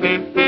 Mm-hmm.